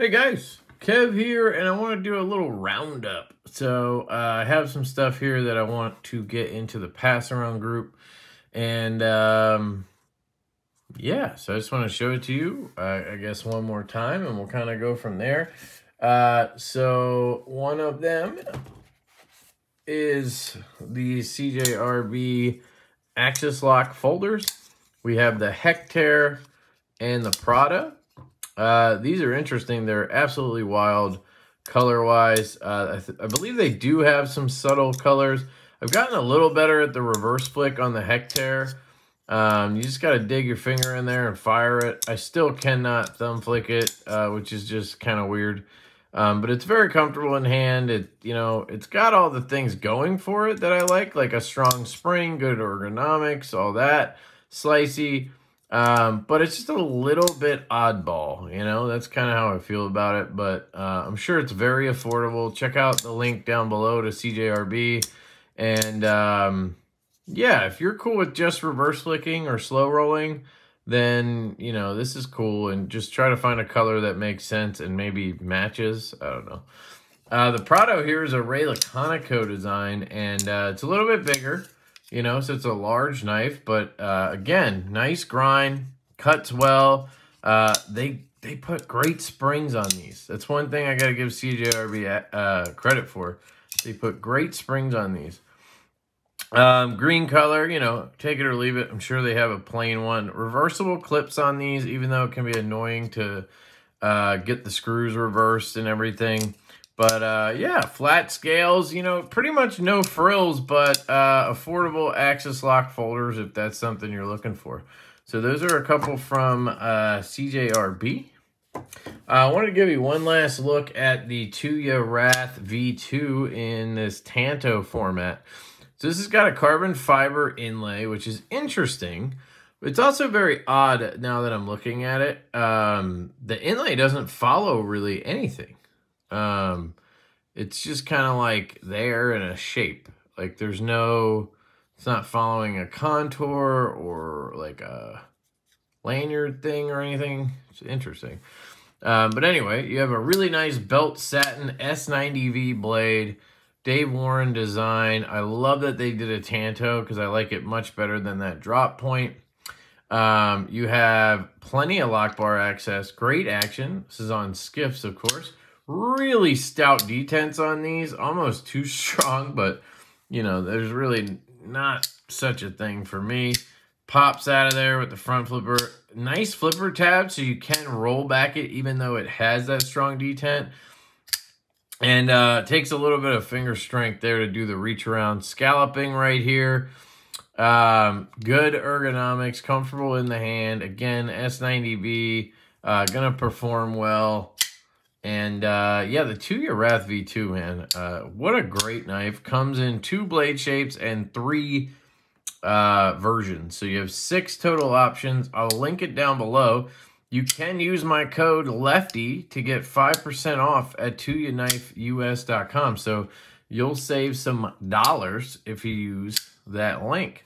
Hey guys, Kev here, and I want to do a little roundup. So uh, I have some stuff here that I want to get into the pass around group, and um, yeah, so I just want to show it to you, uh, I guess, one more time, and we'll kind of go from there. Uh, so one of them is the CJRB Axis Lock folders. We have the Hectare and the Prado. Uh, these are interesting. They're absolutely wild color-wise. Uh, I, I, believe they do have some subtle colors. I've gotten a little better at the reverse flick on the Hectare. Um, you just got to dig your finger in there and fire it. I still cannot thumb flick it, uh, which is just kind of weird. Um, but it's very comfortable in hand. It, you know, it's got all the things going for it that I like, like a strong spring, good ergonomics, all that, slicey. Um, but it's just a little bit oddball, you know, that's kind of how I feel about it. But uh, I'm sure it's very affordable. Check out the link down below to CJRB. And um, yeah, if you're cool with just reverse flicking or slow rolling, then, you know, this is cool. And just try to find a color that makes sense and maybe matches. I don't know. Uh, the Prado here is a Ray Laconico design, and uh, it's a little bit bigger. You know, so it's a large knife, but uh, again, nice grind, cuts well. Uh, they they put great springs on these. That's one thing I got to give CJRB uh, credit for. They put great springs on these. Um, green color, you know, take it or leave it. I'm sure they have a plain one. Reversible clips on these, even though it can be annoying to uh, get the screws reversed and everything. But uh, yeah, flat scales, you know, pretty much no frills, but uh, affordable Axis lock folders if that's something you're looking for. So those are a couple from uh, CJRB. Uh, I wanted to give you one last look at the Tuya Wrath V2 in this Tanto format. So this has got a carbon fiber inlay, which is interesting. It's also very odd now that I'm looking at it. Um, the inlay doesn't follow really anything. Um, it's just kind of like there in a shape. Like there's no, it's not following a contour or like a lanyard thing or anything. It's interesting. Um, but anyway, you have a really nice belt satin S90V blade. Dave Warren design. I love that they did a Tanto because I like it much better than that drop point. Um, you have plenty of lock bar access, great action. This is on skiffs, of course really stout detents on these, almost too strong, but you know, there's really not such a thing for me. Pops out of there with the front flipper. Nice flipper tab, so you can roll back it even though it has that strong detent. And uh, takes a little bit of finger strength there to do the reach around scalloping right here. Um, good ergonomics, comfortable in the hand. Again, S90V, uh, gonna perform well. And uh, yeah, the Tuya Wrath V2, man, uh, what a great knife. Comes in two blade shapes and three uh, versions. So you have six total options. I'll link it down below. You can use my code LEFTY to get 5% off at tuyaknifeus.com. So you'll save some dollars if you use that link.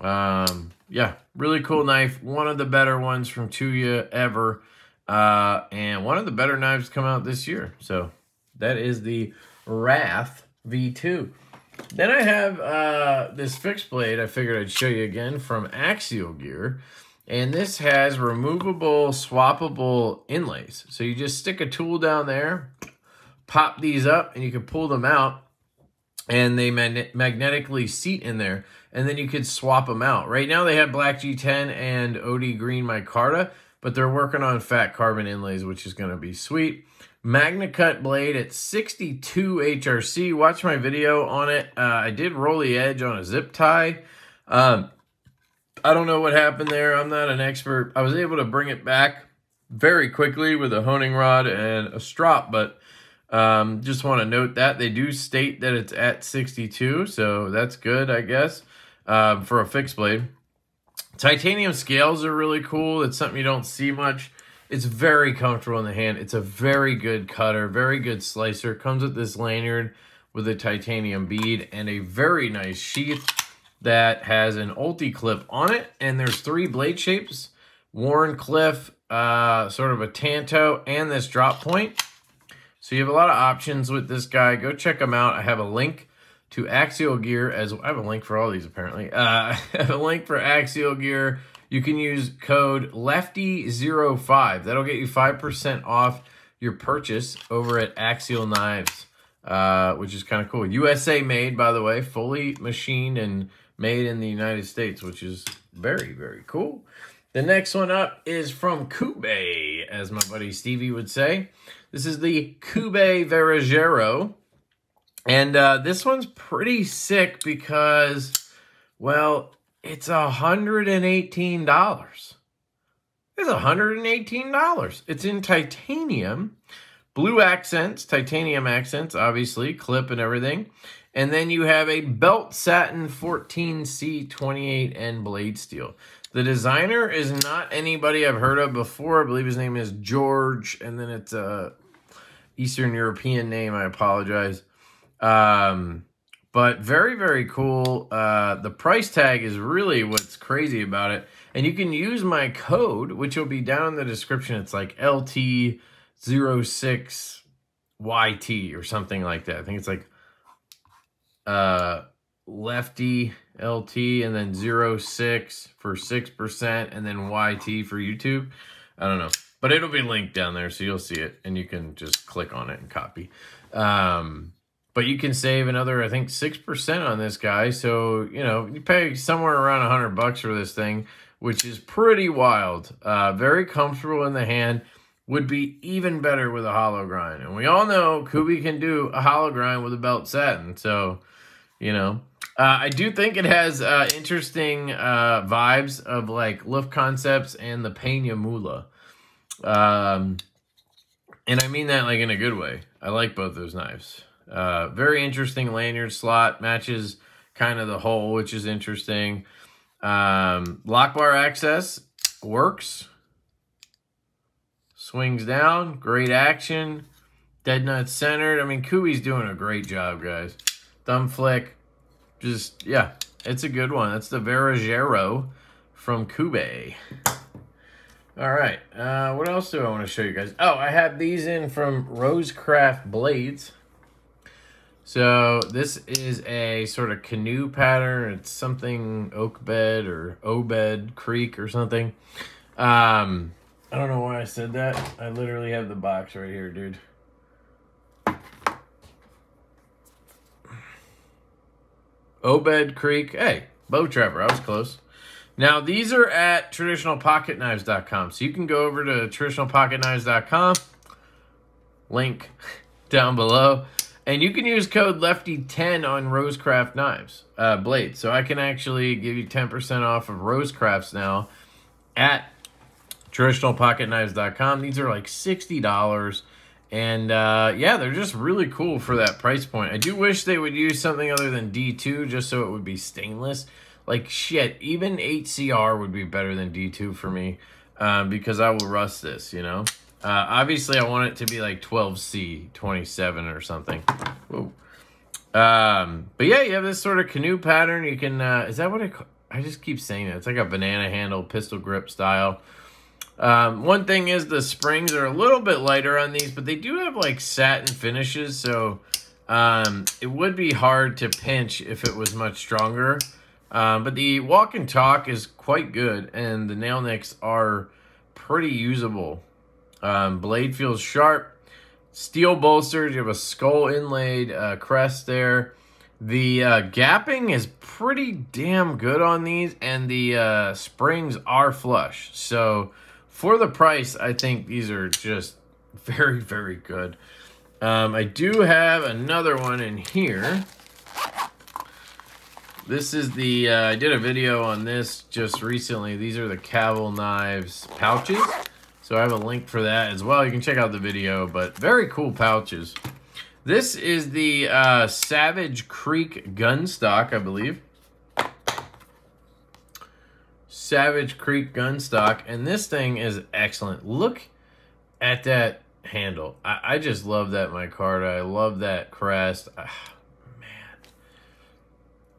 Um, yeah, really cool knife. One of the better ones from Tuya ever. Uh, and one of the better knives come out this year. So that is the Wrath V2. Then I have uh, this fixed blade I figured I'd show you again from Axial Gear. And this has removable, swappable inlays. So you just stick a tool down there, pop these up, and you can pull them out. And they mag magnetically seat in there. And then you could swap them out. Right now they have Black G10 and OD Green Micarta but they're working on fat carbon inlays, which is going to be sweet. MagnaCut blade at 62 HRC. Watch my video on it. Uh, I did roll the edge on a zip tie. Um, I don't know what happened there. I'm not an expert. I was able to bring it back very quickly with a honing rod and a strop, but um, just want to note that they do state that it's at 62, so that's good, I guess, um, for a fixed blade. Titanium scales are really cool. It's something you don't see much. It's very comfortable in the hand. It's a very good cutter, very good slicer. Comes with this lanyard with a titanium bead and a very nice sheath that has an ulti clip on it. And there's three blade shapes. Wharncliffe, uh, sort of a Tanto, and this drop point. So you have a lot of options with this guy. Go check them out. I have a link to Axial Gear as I have a link for all these apparently. Uh, I have a link for Axial Gear. You can use code Lefty05. That'll get you 5% off your purchase over at Axial Knives, uh, which is kind of cool. USA made, by the way, fully machined and made in the United States, which is very, very cool. The next one up is from Kube, as my buddy Stevie would say. This is the Kube Verijero. And uh, this one's pretty sick because, well, it's $118. It's $118. It's in titanium, blue accents, titanium accents, obviously, clip and everything. And then you have a belt satin 14C28N blade steel. The designer is not anybody I've heard of before. I believe his name is George, and then it's a Eastern European name. I apologize. Um, but very, very cool. Uh, the price tag is really what's crazy about it. And you can use my code, which will be down in the description. It's like LT06YT or something like that. I think it's like uh, lefty LT and then 06 for 6% and then YT for YouTube. I don't know. But it'll be linked down there so you'll see it and you can just click on it and copy. Um, but you can save another, I think, 6% on this guy. So, you know, you pay somewhere around 100 bucks for this thing, which is pretty wild. Uh, very comfortable in the hand. Would be even better with a hollow grind. And we all know Kubey can do a hollow grind with a belt satin. So, you know, uh, I do think it has uh, interesting uh, vibes of like Luft Concepts and the Pena Mula. Um, and I mean that like in a good way. I like both those knives. Uh, very interesting lanyard slot. Matches kind of the hole, which is interesting. Um, lock bar access works. Swings down. Great action. Dead nut centered. I mean, Kubey's doing a great job, guys. Thumb flick. Just, yeah, it's a good one. That's the Verijero from Kube. All right, uh, what else do I want to show you guys? Oh, I have these in from Rosecraft Blades. So this is a sort of canoe pattern. It's something oak bed or Obed Creek or something. Um, I don't know why I said that. I literally have the box right here, dude. Obed Creek. Hey, bow trapper. I was close. Now, these are at traditionalpocketknives.com. So you can go over to traditionalpocketknives.com. Link down below. And you can use code Lefty10 on Rosecraft knives, uh, blades. So I can actually give you 10% off of Rosecrafts now at traditionalpocketknives.com. These are like $60. And uh, yeah, they're just really cool for that price point. I do wish they would use something other than D2 just so it would be stainless. Like shit, even HCR would be better than D2 for me um, because I will rust this, you know? Uh, obviously, I want it to be like 12C, 27 or something. Whoa. Um, but yeah, you have this sort of canoe pattern. You can, uh, is that what it, I just keep saying that. It's like a banana handle pistol grip style. Um, one thing is the springs are a little bit lighter on these, but they do have like satin finishes, so um, it would be hard to pinch if it was much stronger. Um, but the walk and talk is quite good, and the nail nicks are pretty usable. Um, blade feels sharp. Steel bolsters, you have a skull inlaid uh, crest there. The uh, gapping is pretty damn good on these, and the uh, springs are flush. So for the price, I think these are just very, very good. Um, I do have another one in here. This is the, uh, I did a video on this just recently. These are the Cavol Knives pouches. So I have a link for that as well. You can check out the video, but very cool pouches. This is the uh, Savage Creek gun stock, I believe. Savage Creek gun stock, and this thing is excellent. Look at that handle. I, I just love that micarta. I love that crest. Ah, man,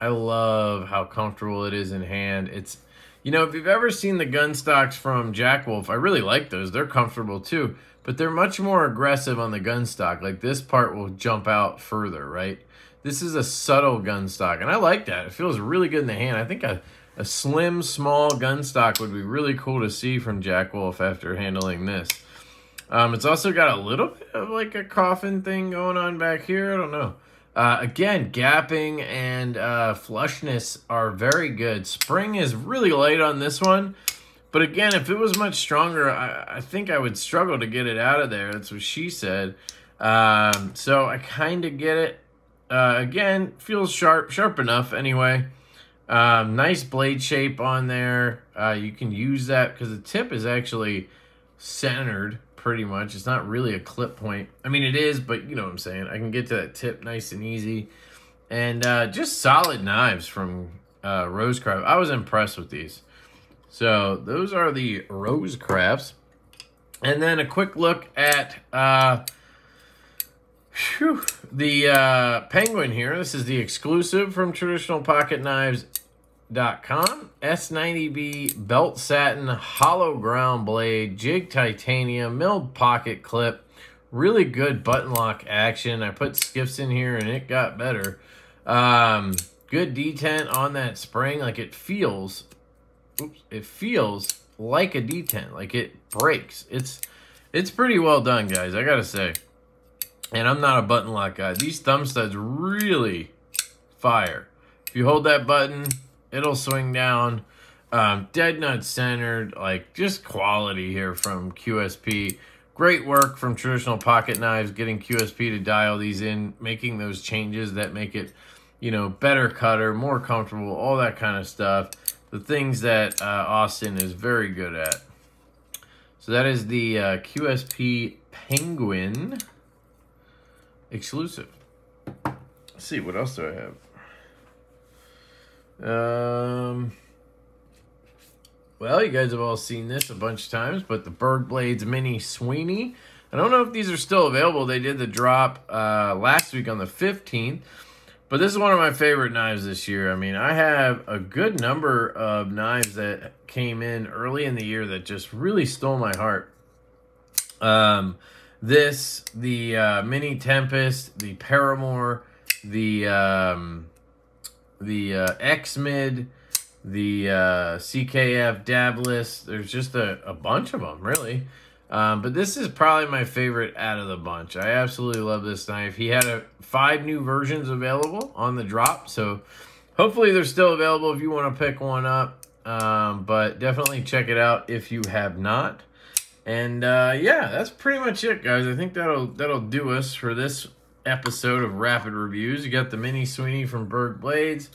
I love how comfortable it is in hand. It's You know, if you've ever seen the gun stocks from Jackwolf, I really like those. They're comfortable too, but they're much more aggressive on the gun stock. Like this part will jump out further, right? This is a subtle gun stock, and I like that. It feels really good in the hand. I think a, a slim, small gun stock would be really cool to see from Jackwolf after handling this. Um, it's also got a little bit of like a coffin thing going on back here. I don't know. Uh, again, gapping and uh, flushness are very good. Spring is really light on this one. But again, if it was much stronger, I, I think I would struggle to get it out of there. That's what she said. Um, so I kind of get it. Uh, again, feels sharp, sharp enough anyway. Um, nice blade shape on there. Uh, you can use that because the tip is actually centered pretty much. It's not really a clip point. I mean, it is, but you know what I'm saying. I can get to that tip nice and easy. And uh, just solid knives from uh, Rosecraft. I was impressed with these. So those are the Rosecrafts. And then a quick look at uh, whew, the uh, Penguin here. This is the exclusive from Traditional Pocket Knives Dot com. S90V belt satin hollow ground blade jig titanium milled pocket clip. Really good button lock action. I put skiffs in here and it got better. Um, good detent on that spring. Like it feels oops, it feels like a detent. Like it breaks. It's it's pretty well done guys I gotta say. And I'm not a button lock guy. These thumb studs really fire. If you hold that button It'll swing down. Um, dead nut centered, like just quality here from QSP. Great work from Traditional Pocket Knives, getting QSP to dial these in, making those changes that make it, you know, better cutter, more comfortable, all that kind of stuff. The things that uh, Austin is very good at. So that is the uh, QSP Penguin exclusive. Let's see, what else do I have? Um, well, you guys have all seen this a bunch of times, but the Berg Blades Mini Sweeney. I don't know if these are still available. They did the drop uh, last week on the 15th. But this is one of my favorite knives this year. I mean, I have a good number of knives that came in early in the year that just really stole my heart. Um, this, the uh, Mini Tempest, the Paramour, the um, the uh, X-Mid, the uh, CKF Dabless. There's just a, a bunch of them, really. Um, but this is probably my favorite out of the bunch. I absolutely love this knife. He had a, five new versions available on the drop, so hopefully they're still available if you want to pick one up. Um, but definitely check it out if you have not. And uh, yeah, that's pretty much it, guys. I think that'll that'll do us for this episode of Rapid Reviews. You got the Mini Sweeney from Berg Blades.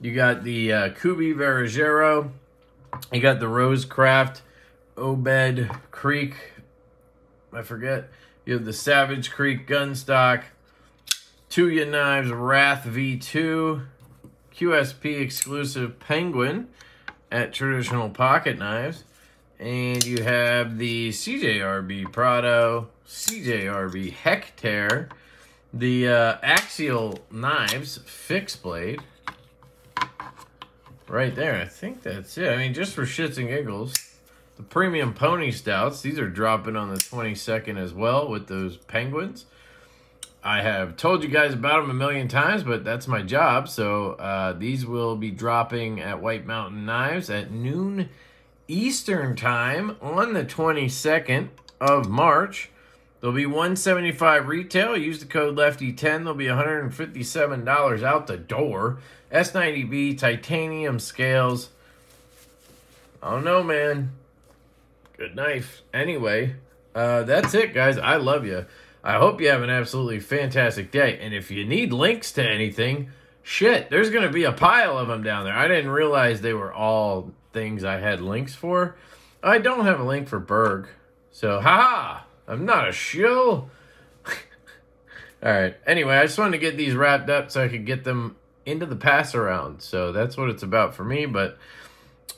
You got the uh, Kubey Varadero. You got the Rosecraft Obed Creek. I forget. You have the Savage Creek Gunstock. Tuya Knives Wrath V2. QSP exclusive Penguin at Traditional Pocket Knives. And you have the CJRB Prado, CJRB Hectare, the uh, Axial Knives fixed blade. Right there. I think that's it. I mean, just for shits and giggles. The Premium Pony Stouts. These are dropping on the 22nd as well with those penguins. I have told you guys about them a million times, but that's my job. So uh, these will be dropping at White Mountain Knives at noon Eastern Time on the 22nd of March. There'll be 175 retail. Use the code Lefty10. There'll be $157 out the door. S90V titanium scales. I don't know, man. Good knife. Anyway, uh, that's it, guys. I love you. I hope you have an absolutely fantastic day. And if you need links to anything, shit, there's going to be a pile of them down there. I didn't realize they were all things I had links for. I don't have a link for Berg. So, haha. I'm not a shill. All right. Anyway, I just wanted to get these wrapped up so I could get them into the pass around. So that's what it's about for me. But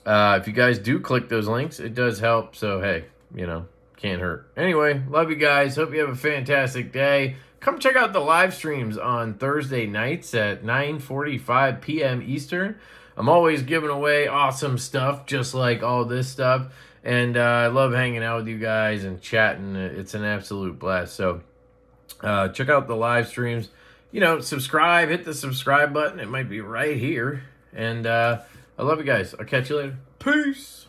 uh, if you guys do click those links, it does help. So, hey, you know, can't hurt. Anyway, love you guys. Hope you have a fantastic day. Come check out the live streams on Thursday nights at 9.45 p.m. Eastern. I'm always giving away awesome stuff, just like all this stuff. And uh, I love hanging out with you guys and chatting. It's an absolute blast. So uh, check out the live streams. You know, subscribe, hit the subscribe button. It might be right here. And uh, I love you guys. I'll catch you later. Peace.